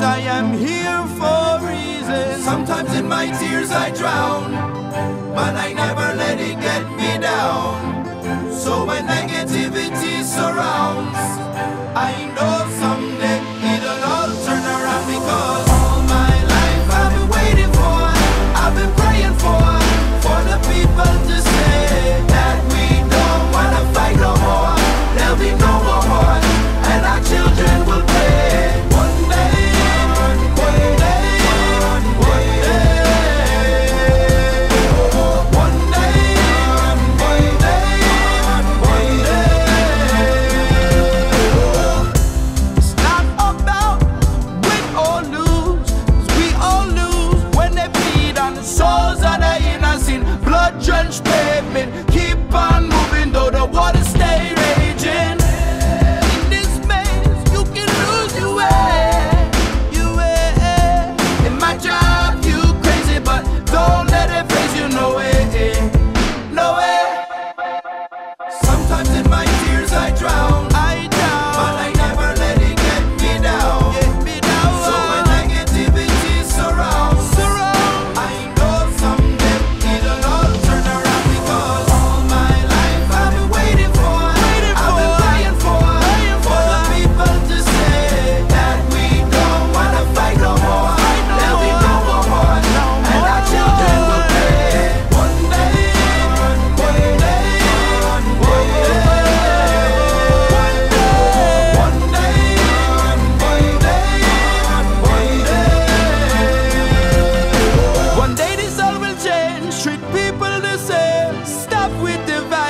I am here for reasons. Sometimes in my tears I drown, but I never let it get. been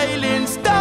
silence.